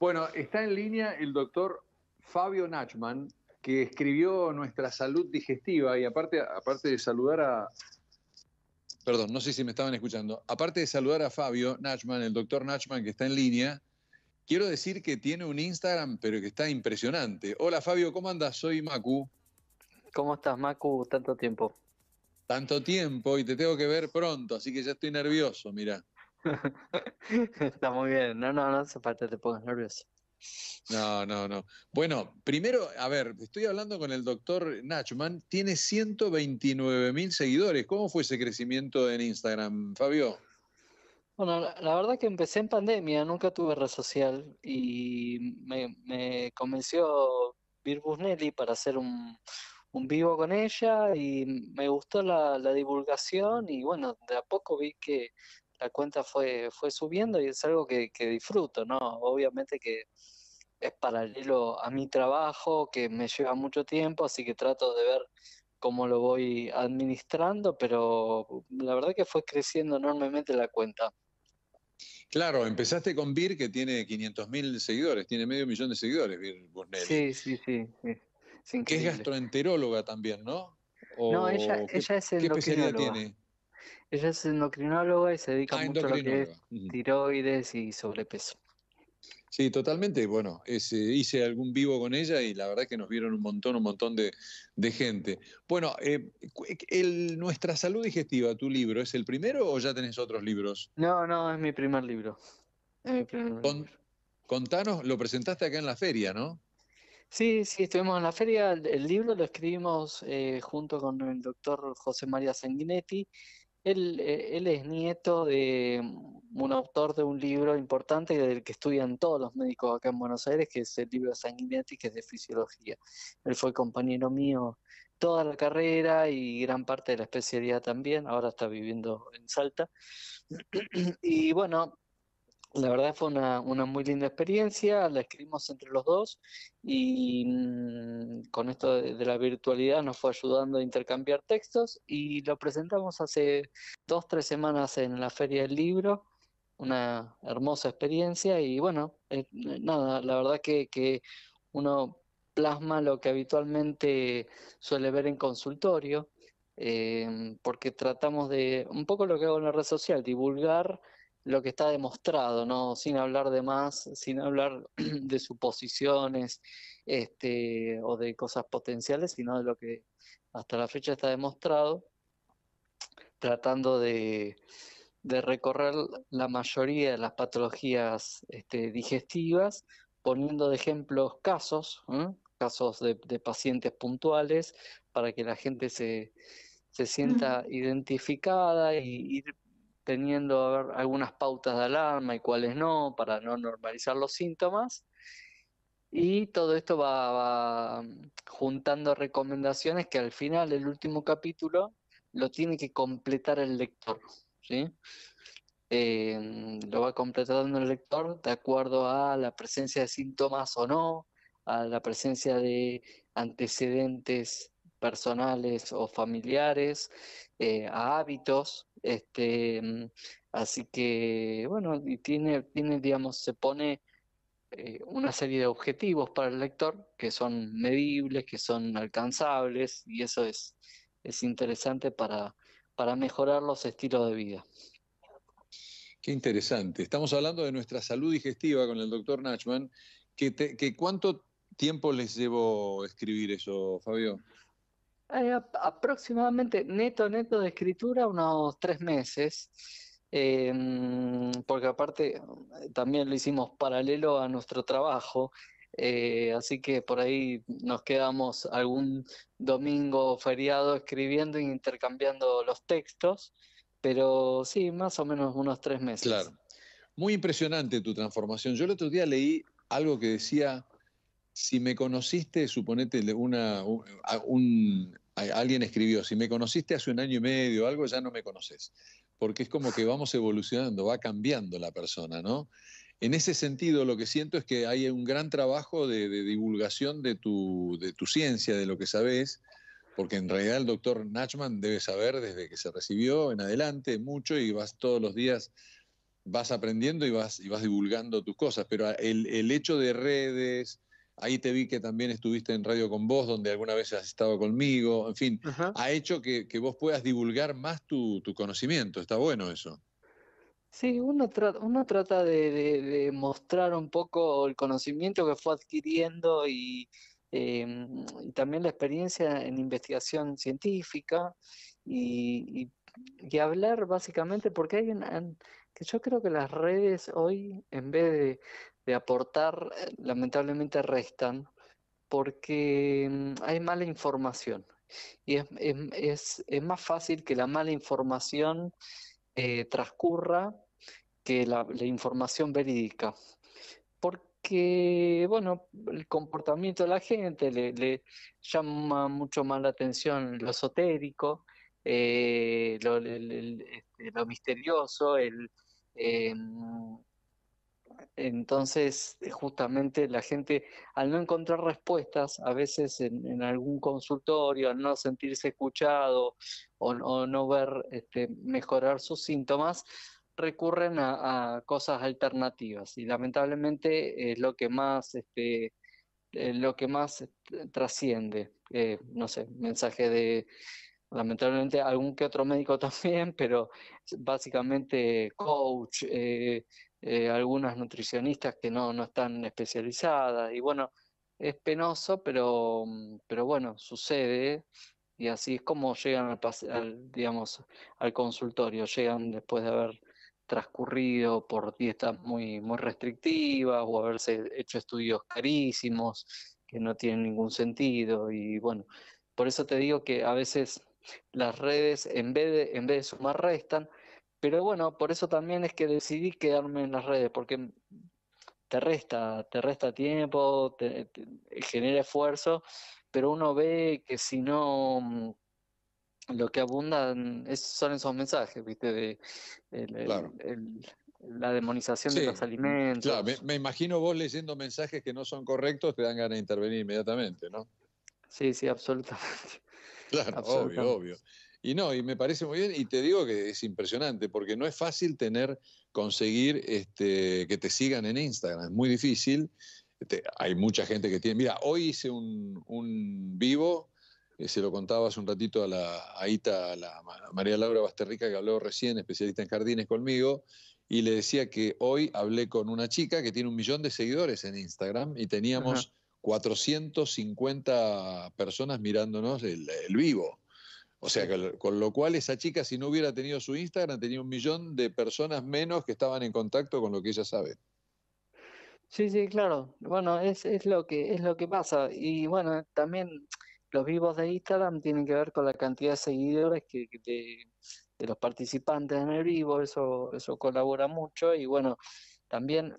Bueno, está en línea el doctor Fabio Nachman, que escribió Nuestra Salud Digestiva y aparte, aparte de saludar a... Perdón, no sé si me estaban escuchando. Aparte de saludar a Fabio Nachman, el doctor Nachman que está en línea, quiero decir que tiene un Instagram, pero que está impresionante. Hola Fabio, ¿cómo andas? Soy Macu. ¿Cómo estás, Macu? Tanto tiempo. Tanto tiempo y te tengo que ver pronto, así que ya estoy nervioso, mira. Está muy bien. No, no, no hace falta te pongas nervioso. No, no, no. Bueno, primero, a ver, estoy hablando con el doctor Nachman. Tiene 129 mil seguidores. ¿Cómo fue ese crecimiento en Instagram, Fabio? Bueno, la, verdad que empecé en pandemia, nunca tuve red social y me, convenció Vir Busnelli para hacer un, vivo con ella y me gustó la, la divulgación y bueno, de a poco vi que la cuenta fue, fue subiendo y es algo que, disfruto, ¿no? Obviamente que es paralelo a mi trabajo, que me lleva mucho tiempo, así que trato de ver cómo lo voy administrando, pero la verdad que fue creciendo enormemente la cuenta. Claro, empezaste con Vir, que tiene 500 mil seguidores, tiene medio millón de seguidores, Vir Sí, sí, sí. que es gastroenteróloga también, ¿no? no, ella, ella es ¿Qué especialidad tiene? Ella es endocrinóloga y se dedica ah, mucho a lo que es tiroides y sobrepeso. Sí, totalmente. Bueno, hice algún vivo con ella y la verdad que nos vieron un montón, un montón de, gente. Bueno, eh, Nuestra Salud Digestiva, tu libro, ¿es el primero o ya tenés otros libros? No, no, es mi primer libro. contanos, lo presentaste acá en la feria, ¿no? Sí, sí, estuvimos en la feria. El, libro lo escribimos eh, junto con el doctor José María Sanguinetti él, eh, él, es nieto de un autor de un libro importante del que estudian todos los médicos acá en Buenos Aires, que es el libro Sanguinetti, que es de fisiología. Él fue compañero mío toda la carrera y gran parte de la especialidad también, ahora está viviendo en Salta. Y bueno, la verdad fue una, muy linda experiencia, la escribimos entre los dos y mm, con esto de, la virtualidad nos fue ayudando a intercambiar textos y lo presentamos hace dos, tres semanas en la Feria del Libro, una hermosa experiencia y bueno, eh, nada, la verdad que, uno plasma lo que habitualmente suele ver en consultorio, eh, porque tratamos de, un poco lo que hago en la red social, divulgar lo que está demostrado, ¿no? Sin hablar de más, sin hablar de suposiciones este, o de cosas potenciales, sino de lo que hasta la fecha está demostrado, tratando de, recorrer la mayoría de las patologías este, digestivas, poniendo de ejemplos casos, casos de, pacientes puntuales, para que la gente se, se sienta identificada y ir teniendo algunas pautas de alarma y cuáles no, para no normalizar los síntomas. Y todo esto va, juntando recomendaciones que al final, el último capítulo, lo tiene que completar el lector. ¿sí? Eh, lo va completando el lector de acuerdo a la presencia de síntomas o no, a la presencia de antecedentes personales o familiares, eh, a hábitos, este, mm, así que, bueno, y tiene, tiene, digamos, se pone eh, una serie de objetivos para el lector que son medibles, que son alcanzables, y eso es, es interesante para, para mejorar los estilos de vida. Qué interesante. Estamos hablando de nuestra salud digestiva con el doctor Nachman. que ¿Cuánto tiempo les llevo escribir eso, Fabio? Eh, aproximadamente neto, neto de escritura, unos tres meses, em, porque aparte también lo hicimos paralelo a nuestro trabajo, eh, así que por ahí nos quedamos algún domingo feriado escribiendo e intercambiando los textos, pero sí, más o menos unos tres meses. Claro. Muy impresionante tu transformación. Yo el otro día leí algo que decía, si me conociste, suponete una, un, alguien escribió, si me conociste hace un año y medio o algo, ya no me conoces, porque es como que vamos evolucionando, va cambiando la persona, ¿no? En ese sentido, lo que siento es que hay un gran trabajo de, divulgación de tu, de tu, ciencia, de lo que sabes, porque en realidad el doctor Nachman debe saber desde que se recibió en adelante mucho y vas todos los días vas aprendiendo y vas, y vas divulgando tus cosas, pero el, el hecho de redes, Ahí te vi que también estuviste en Radio con vos, donde alguna vez has estado conmigo, en fin, ha hecho que, vos puedas divulgar más tu, conocimiento. Está bueno eso. Sí, uno, uno trata de, mostrar un poco el conocimiento que fue adquiriendo y, em, también la experiencia en investigación científica y, hablar básicamente, porque hay que yo creo que las redes hoy, en vez de de aportar, eh, lamentablemente restan, porque mm, hay mala información. Y es, más fácil que la mala información eh, transcurra que la, información verídica. Porque, bueno, el comportamiento de la gente le, llama mucho más la atención lo esotérico, eh, este, lo, misterioso, el, em, entonces, eh, justamente la gente, al no encontrar respuestas, a veces en, algún consultorio, al no sentirse escuchado o, no ver este, mejorar sus síntomas, recurren a, cosas alternativas y lamentablemente es lo que más, este, lo que más este, trasciende. Eh, no sé, mensaje de lamentablemente algún que otro médico también, pero básicamente coach, eh, eh, algunas nutricionistas que no, no están especializadas y bueno, es penoso, pero, mm, pero bueno, sucede y así es como llegan al, digamos, al consultorio, llegan después de haber transcurrido por dietas muy, muy restrictivas o haberse hecho estudios carísimos que no tienen ningún sentido y bueno, por eso te digo que a veces las redes en vez de, en vez de sumar restan, pero bueno, por eso también es que decidí quedarme en las redes, porque te resta, te resta tiempo, te, genera esfuerzo, pero uno ve que si no mm, lo que abundan es, son esos mensajes, ¿viste? De la demonización de los alimentos. Claro, me, imagino vos leyendo mensajes que no son correctos, te dan ganas de intervenir inmediatamente, ¿no? Sí, sí, absolutamente. Claro, obvio, obvio. Y no, y me parece muy bien, y te digo que es impresionante, porque no es fácil tener, conseguir este, que te sigan en Instagram, es muy difícil. Este, hay mucha gente que tiene. Mira, hoy hice un, vivo, eh, se lo contaba hace un ratito a la a la María Laura Basterrica, que habló recién, especialista en jardines conmigo, y le decía que hoy hablé con una chica que tiene un millón de seguidores en Instagram y teníamos 450 personas mirándonos el vivo. O sea, con lo cual esa chica, si no hubiera tenido su Instagram, tenía un millón de personas menos que estaban en contacto con lo que ella sabe. Sí, sí, claro. Bueno, es, es, lo que, es lo que pasa. Y bueno, también los vivos de Instagram tienen que ver con la cantidad de seguidores que, de, de los participantes en el vivo, eso, eso colabora mucho. Y bueno, también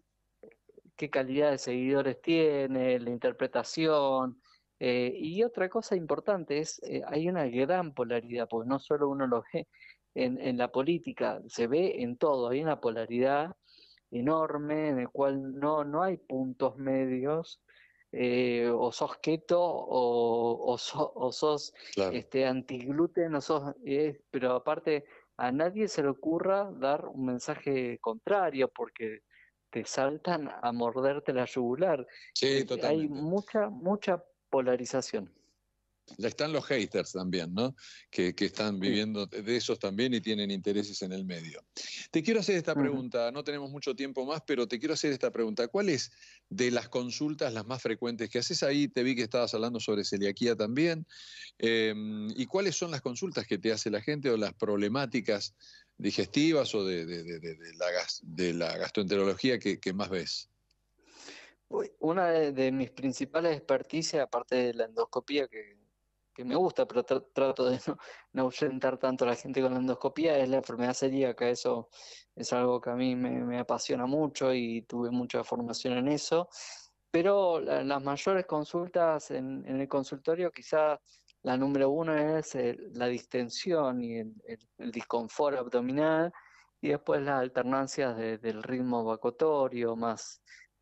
qué calidad de seguidores tiene, la interpretación, eh, y otra cosa importante es, eh, hay una gran polaridad, porque no solo uno lo ve en, la política, se ve en todo, hay una polaridad enorme en el cual no, no hay puntos medios, eh, o sos keto o, o, sos este, antigluten, o sos, pero aparte a nadie se le ocurra dar un mensaje contrario porque te saltan a morderte la yugular. Sí, totalmente. Hay mucha, mucha polarización. Ya están los haters también, ¿no? Que, están viviendo de esos también y tienen intereses en el medio. Te quiero hacer esta pregunta, no tenemos mucho tiempo más, pero te quiero hacer esta pregunta. ¿Cuál es de las consultas las más frecuentes que haces ahí? Te vi que estabas hablando sobre celiaquía también. Em, ¿Y cuáles son las consultas que te hace la gente o las problemáticas digestivas o de, la, gastroenterología que más ves? Una de, mis principales experticias, aparte de la endoscopía, que, me gusta, pero trato de no, no, ahuyentar tanto a la gente con la endoscopía, es la enfermedad celíaca. Eso es algo que a mí me, apasiona mucho y tuve mucha formación en eso. Pero las mayores consultas en, el consultorio, quizá la número uno es la distensión y el, el, disconfort abdominal, y después las alternancias del ritmo vacuatorio, más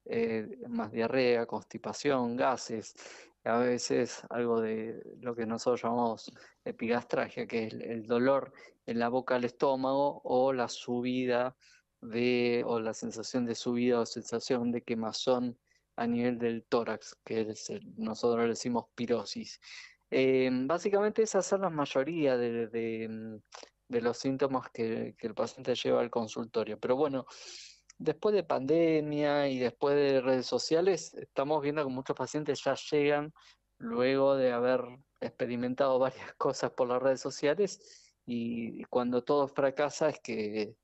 eh, más diarrea, constipación, gases, a veces algo de lo que nosotros llamamos epigastragia, que es el, dolor en la boca del estómago o la subida de, o la sensación de subida o sensación de quemazón a nivel del tórax, que nosotros le decimos pirosis. Eh, básicamente esas son la mayoría de, los síntomas que, el paciente lleva al consultorio. Pero bueno, después de pandemia y después de redes sociales, estamos viendo que muchos pacientes ya llegan luego de haber experimentado varias cosas por las redes sociales y cuando todo fracasa es que,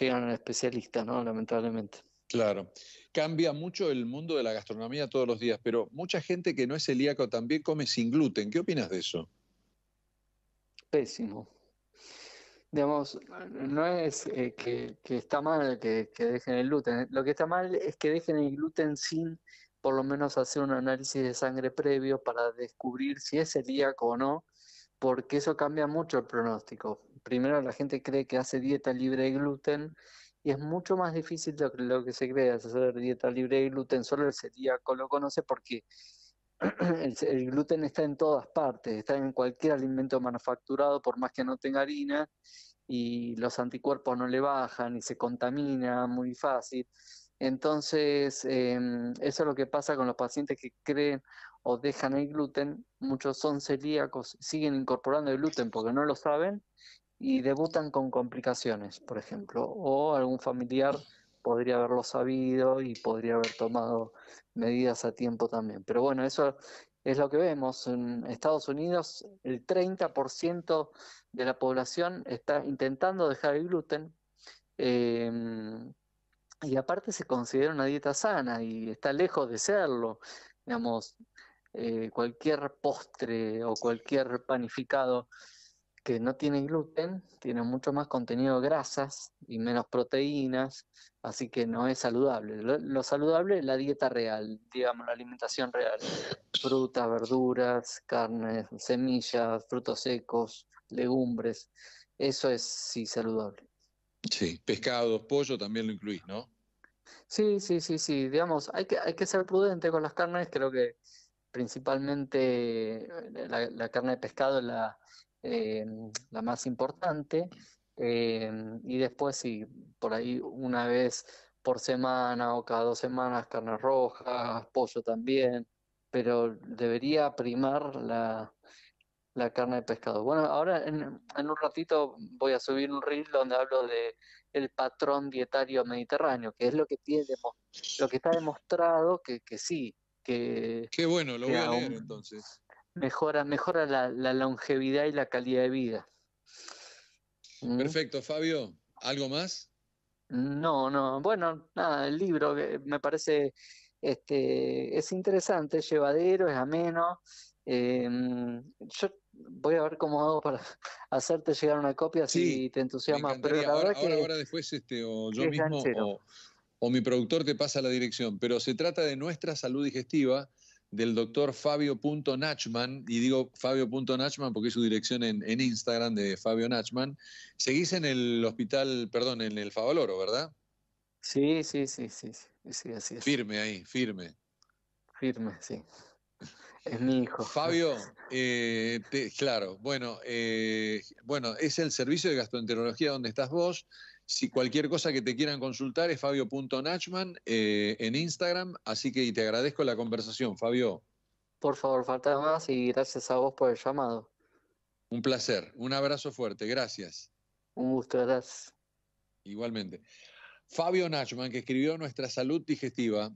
llegan al especialista, ¿no? Lamentablemente. Claro. Cambia mucho el mundo de la gastronomía todos los días, pero mucha gente que no es celíaco también come sin gluten. ¿Qué opinas de eso? Pésimo. Digamos, no es eh, que, está mal que, que, dejen el gluten. Lo que está mal es que dejen el gluten sin por lo menos hacer un análisis de sangre previo para descubrir si es celíaco o no, porque eso cambia mucho el pronóstico. Primero la gente cree que hace dieta libre de gluten y es mucho más difícil de lo que se cree hacer dieta libre de gluten, solo el celíaco lo conoce porque el, gluten está en todas partes, está en cualquier alimento manufacturado, por más que no tenga harina, y los anticuerpos no le bajan y se contamina muy fácil. Entonces, em, eso es lo que pasa con los pacientes que creen o dejan el gluten. Muchos son celíacos, siguen incorporando el gluten porque no lo saben y debutan con complicaciones, por ejemplo, o algún familiar podría haberlo sabido y podría haber tomado medidas a tiempo también. Pero bueno, eso es lo que vemos. En Estados Unidos, el 30% de la población está intentando dejar el gluten. Em, y aparte se considera una dieta sana y está lejos de serlo. Digamos, eh, cualquier postre o cualquier panificado que no tiene gluten tiene mucho más contenido de grasas y menos proteínas, así que no es saludable. Lo, saludable es la dieta real, digamos, la alimentación real. Frutas, verduras, carnes, semillas, frutos secos, legumbres. Eso es sí saludable. Sí, pescados, pollo también lo incluís, ¿no? Sí, sí, sí, sí. Digamos, hay que, hay que ser prudente con las carnes. Creo que principalmente eh, la, carne de pescado es la, eh, la más importante. Eh, y después, sí, por ahí una vez por semana o cada dos semanas, carne roja, pollo también. Pero debería primar la, la carne de pescado. Bueno, ahora en, en, un ratito voy a subir un reel donde hablo de el patrón dietario mediterráneo, que es lo que tiene lo que está demostrado que, que sí, que qué bueno, lo voy a leer entonces. Mejora, mejora la, longevidad y la calidad de vida. ¿Mm? Perfecto, Fabio. ¿Algo más? No, no. Bueno, nada, el libro me parece este, es interesante, es llevadero, es ameno. Eh, yo voy a ver cómo hago para hacerte llegar una copia si te entusiasma. Pero ahora, ahora, después este, o yo mismo o, mi productor te pasa la dirección. Pero se trata de nuestra salud digestiva del doctor Fabio Nachman, y digo Fabio Nachman porque es su dirección en, Instagram de Fabio Nachman. Seguís en el hospital, perdón, en el Favaloro, ¿verdad? Sí, sí, sí, sí, sí, así es. Firme ahí, firme. Firme, sí. Es mi hijo. Fabio, eh, claro, bueno, eh, bueno, es el servicio de gastroenterología donde estás vos. Si cualquier cosa que te quieran consultar es fabio.nachman eh, en Instagram, así que te agradezco la conversación, Fabio. Por favor, falta más y gracias a vos por el llamado. Un placer, un abrazo fuerte, gracias. Un gusto, gracias. Igualmente. Fabio Nachman, que escribió Nuestra Salud Digestiva.